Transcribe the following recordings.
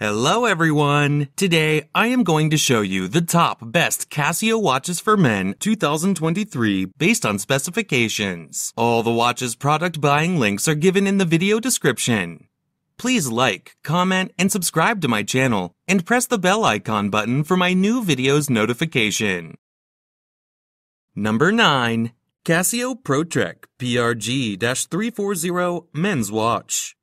Hello everyone! Today I am going to show you the top best Casio watches for men 2023 based on specifications. All the watches product buying links are given in the video description. Please like, comment, and subscribe to my channel and press the bell icon button for my new videos notification. Number 9. Casio ProTrek PRG-340 Men's Watch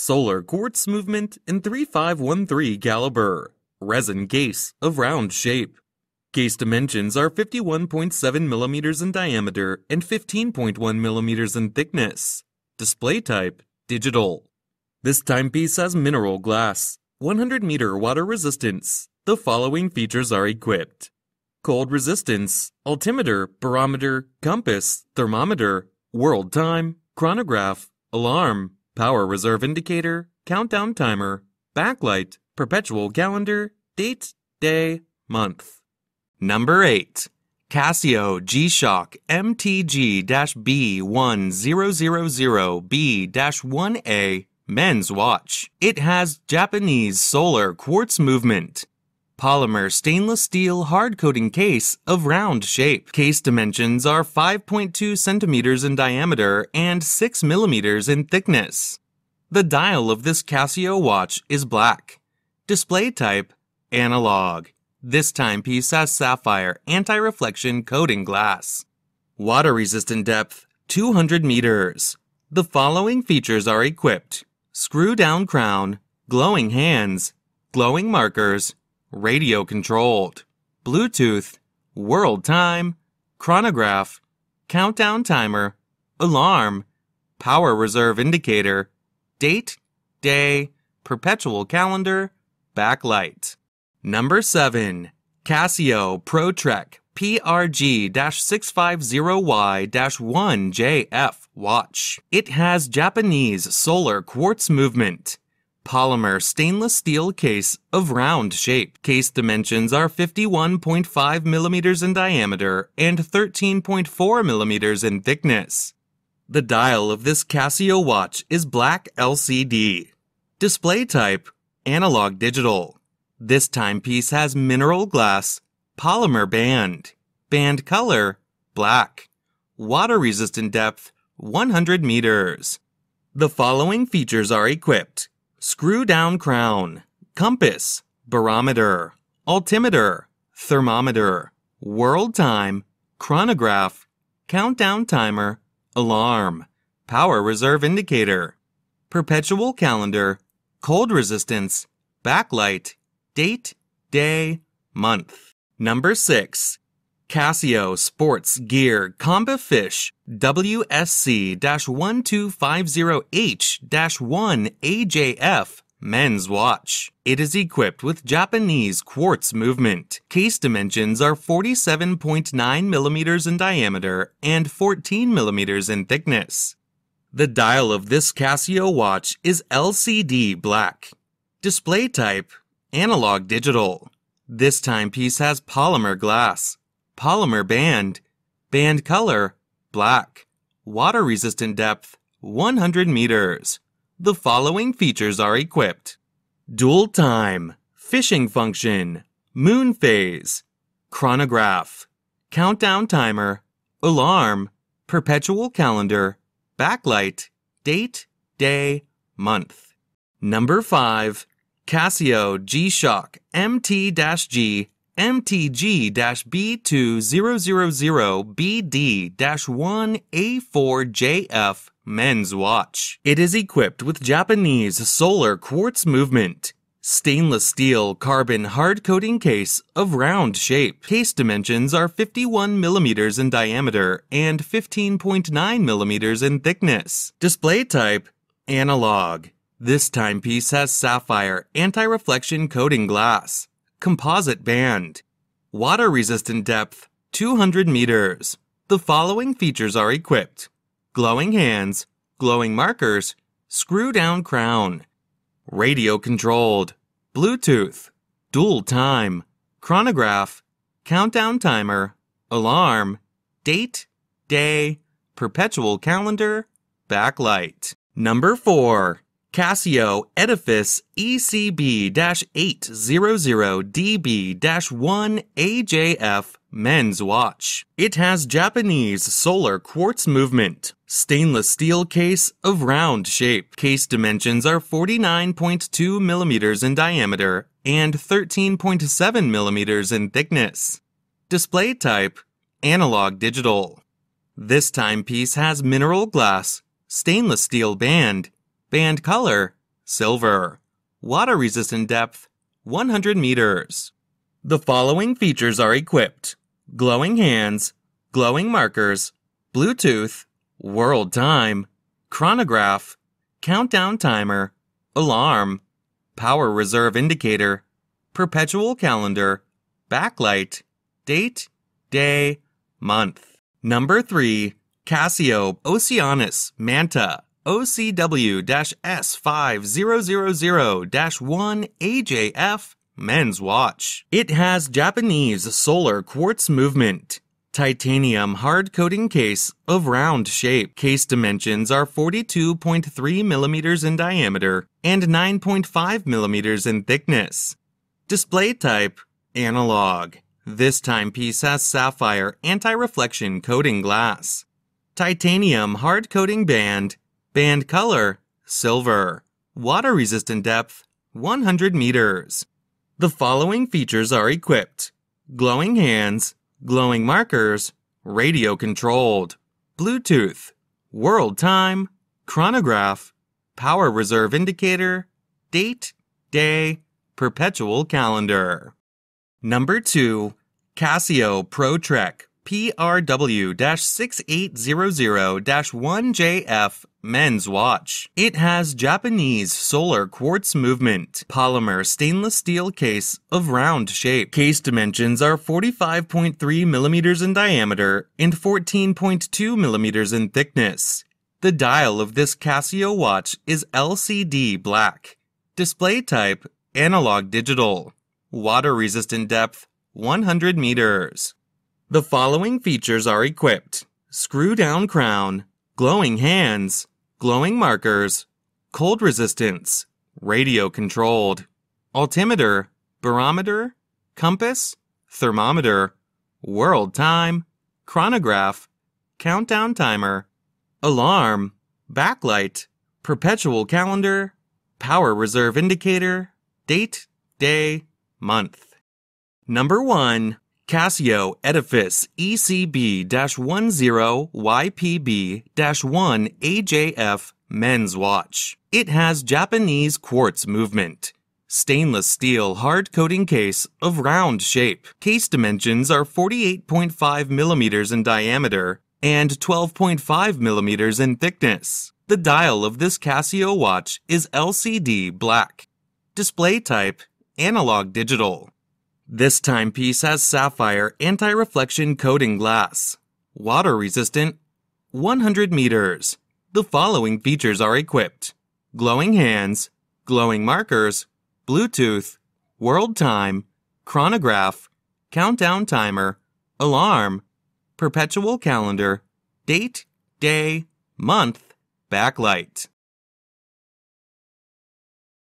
Solar quartz movement in 3513 caliber. Resin case of round shape. Case dimensions are 51.7 millimeters in diameter and 15.1 millimeters in thickness. Display type digital. This timepiece has mineral glass, 100 meter water resistance. The following features are equipped. Cold resistance, altimeter, barometer, compass, thermometer, world time, chronograph, alarm, power reserve indicator, countdown timer, backlight, perpetual calendar, date, day, month. Number 8. Casio G-Shock MTG-B1000B-1A men's watch. It has Japanese solar quartz movement. Polymer stainless steel hard coating case of round shape. Case dimensions are 5.2 centimeters in diameter and 6 millimeters in thickness. The dial of this Casio watch is black. Display type analog. This timepiece has sapphire anti-reflection coating glass. Water resistant depth 200 meters. The following features are equipped. Screw down crown, glowing hands, glowing markers, radio controlled, Bluetooth, world time, chronograph, countdown timer, alarm, power reserve indicator, date, day, perpetual calendar, backlight. Number 7. Casio ProTrek PRG-650Y-1JF watch. It has Japanese solar quartz movement polymer stainless steel case of round shape. Case dimensions are 51.5 millimeters in diameter and 13.4 millimeters in thickness. The dial of this Casio watch is black LCD. Display type analog digital. This timepiece has mineral glass, polymer band, band color black, water resistant depth 100 meters. The following features are equipped screw down crown, compass, barometer, altimeter, thermometer, world time, chronograph, countdown timer, alarm, power reserve indicator, perpetual calendar, cold resistance, backlight, date, day, month. Number 6. Casio Sports Gear Comba Fish WSC-1250H-1AJF men's watch. It is equipped with Japanese quartz movement. Case dimensions are 47.9 millimeters in diameter and 14 millimeters in thickness. The dial of this Casio watch is LCD black. Display type analog digital. This timepiece has polymer glass polymer band, band color, black, water resistant depth, 100 meters. The following features are equipped. Dual time, fishing function, moon phase, chronograph, countdown timer, alarm, perpetual calendar, backlight, date, day, month. Number 5. Casio G-Shock MT-G MTG-B2000BD-1A4JF men's watch. It is equipped with Japanese solar quartz movement, stainless steel carbon hard coating case of round shape. Case dimensions are 51 millimeters in diameter and 15.9 millimeters in thickness. Display type analog. This timepiece has sapphire anti-reflection coating glass composite band, water resistant depth 200 meters. The following features are equipped. Glowing hands, glowing markers, screw down crown, radio controlled, Bluetooth, dual time, chronograph, countdown timer, alarm, date, day, perpetual calendar, backlight. Number 4. Casio Edifice ECB 800DB 1AJF men's watch. It has Japanese solar quartz movement. Stainless steel case of round shape. Case dimensions are 49.2 millimeters in diameter and 13.7 millimeters in thickness. Display type analog digital. This timepiece has mineral glass, stainless steel band, band color silver, water resistant depth 100 meters. The following features are equipped glowing hands, glowing markers, Bluetooth, world time, chronograph, countdown timer, alarm, power reserve indicator, perpetual calendar, backlight, date, day, month. Number 3. Casio Oceanus Manta OCW S5000 1 AJF men's watch. It has Japanese solar quartz movement. Titanium hard coating case of round shape. Case dimensions are 42.3 millimeters in diameter and 9.5 millimeters in thickness. Display type analog. This timepiece has sapphire anti-reflection coating glass. Titanium hard coating band. Band color silver. Water resistant depth 100 meters. The following features are equipped glowing hands, glowing markers, radio controlled, Bluetooth, world time, chronograph, power reserve indicator, date, day, perpetual calendar. Number 2. Casio ProTrek PRW 6800 1JF men's watch. It has Japanese solar quartz movement, polymer stainless steel case of round shape. Case dimensions are 45.3 millimeters in diameter and 14.2 millimeters in thickness. The dial of this Casio watch is LCD black. Display type analog digital. Water resistant depth 100 meters. The following features are equipped screw down crown, glowing hands, glowing markers, cold resistance, radio controlled, altimeter, barometer, compass, thermometer, world time, chronograph, countdown timer, alarm, backlight, perpetual calendar, power reserve indicator, date, day, month. Number 1. Casio Edifice ECB-10YPB-1AJF men's watch. It has Japanese quartz movement. Stainless steel hard coating case of round shape. Case dimensions are 48.5 millimeters in diameter and 12.5 millimeters in thickness. The dial of this Casio watch is LCD black. Display type analog digital. This timepiece has sapphire anti-reflection coating glass. Water resistant, 100 meters. The following features are equipped. Glowing hands, glowing markers, Bluetooth, world time, chronograph, countdown timer, alarm, perpetual calendar, date, day, month, backlight.